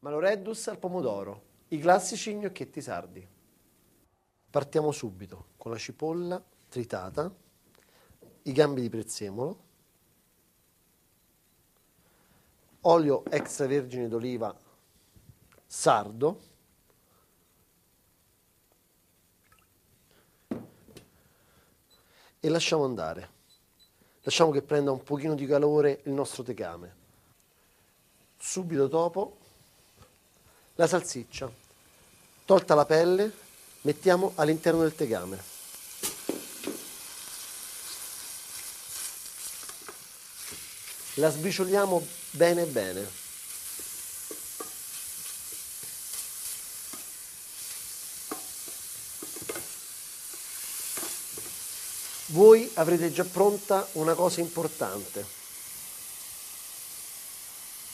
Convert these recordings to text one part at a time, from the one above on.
Maloreddus al pomodoro, i classici gnocchetti sardi. Partiamo subito con la cipolla tritata, i gambi di prezzemolo, olio extravergine d'oliva sardo, e lasciamo andare. Lasciamo che prenda un pochino di calore il nostro tegame. Subito dopo la salsiccia. Tolta la pelle, mettiamo all'interno del tegame. La sbricioliamo bene bene. Voi avrete già pronta una cosa importante,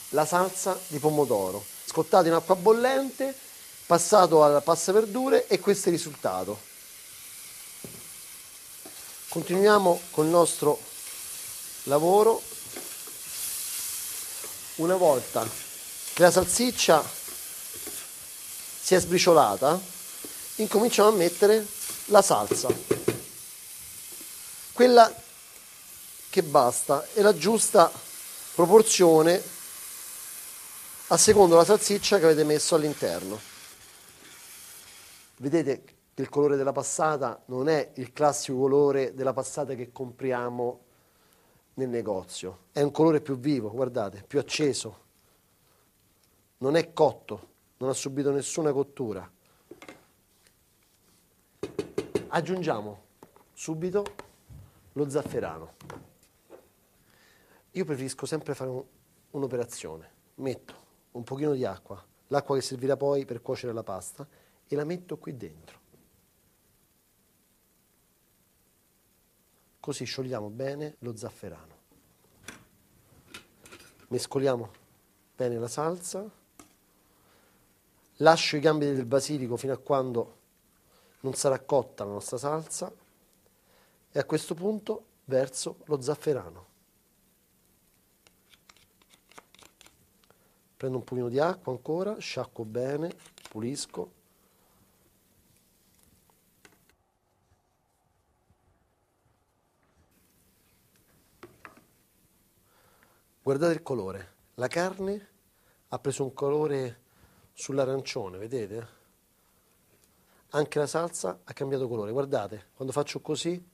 la salsa di pomodoro scottato in acqua bollente, passato alla pasta verdure e questo è il risultato. Continuiamo con il nostro lavoro. Una volta che la salsiccia si è sbriciolata, incominciamo a mettere la salsa. Quella che basta è la giusta proporzione a secondo la salsiccia che avete messo all'interno. Vedete che il colore della passata non è il classico colore della passata che compriamo nel negozio, è un colore più vivo, guardate, più acceso, non è cotto, non ha subito nessuna cottura. Aggiungiamo subito lo zafferano. Io preferisco sempre fare un, un'operazione. Metto un pochino di acqua, l'acqua che servirà poi per cuocere la pasta, e la metto qui dentro. Così sciogliamo bene lo zafferano. Mescoliamo bene la salsa. Lascio i gambi del basilico fino a quando non sarà cotta la nostra salsa e a questo punto verso lo zafferano. Prendo un pochino di acqua ancora, sciacquo bene, pulisco. Guardate il colore, la carne ha preso un colore sull'arancione, vedete? Anche la salsa ha cambiato colore, guardate, quando faccio così,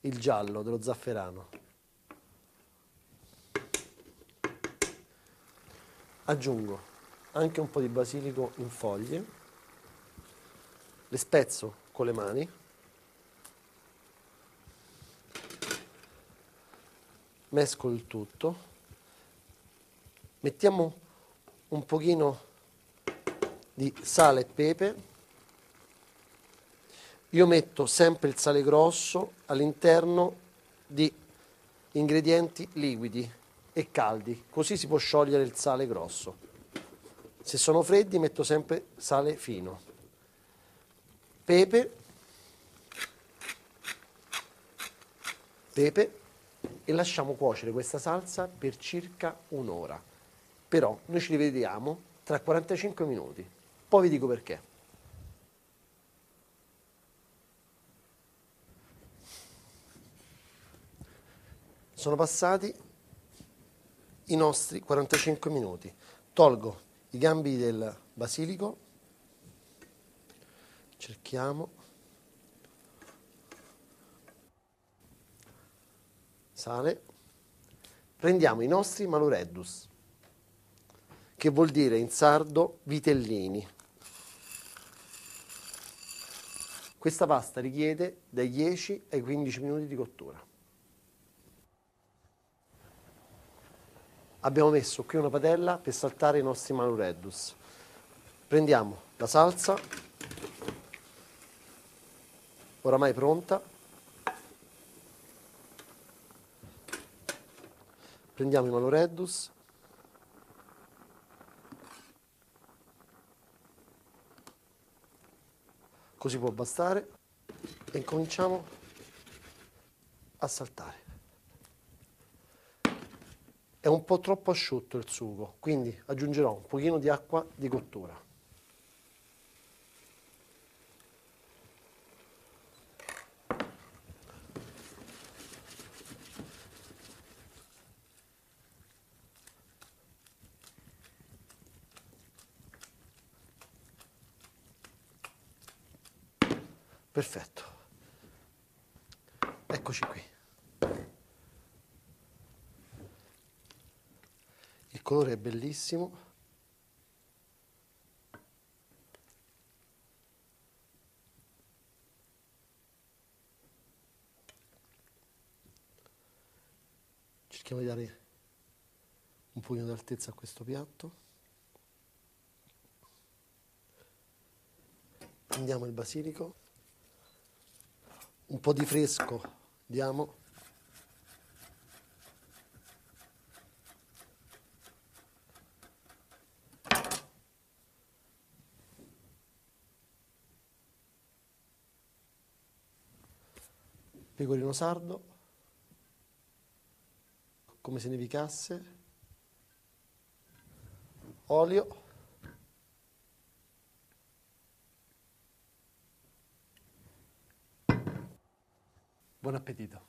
il giallo dello zafferano. Aggiungo anche un po' di basilico in foglie, le spezzo con le mani, mescolo il tutto, mettiamo un pochino di sale e pepe, io metto sempre il sale grosso all'interno di ingredienti liquidi e caldi, così si può sciogliere il sale grosso. Se sono freddi metto sempre sale fino. Pepe, pepe e lasciamo cuocere questa salsa per circa un'ora. Però noi ci rivediamo tra 45 minuti. Poi vi dico perché. Sono passati i nostri 45 minuti. Tolgo i gambi del basilico, cerchiamo, sale, prendiamo i nostri maloreddus, che vuol dire in sardo vitellini. Questa pasta richiede dai 10 ai 15 minuti di cottura. Abbiamo messo qui una padella per saltare i nostri manureddus. Prendiamo la salsa, oramai pronta. Prendiamo i manureddus. Così può bastare e incominciamo a saltare. È un po' troppo asciutto il sugo, quindi aggiungerò un pochino di acqua di cottura. Perfetto. Eccoci qui. Colore è bellissimo. Cerchiamo di dare un pochino d'altezza a questo piatto. Prendiamo il basilico un po' di fresco diamo pecorino sardo come se nevicasse olio Buon appetito.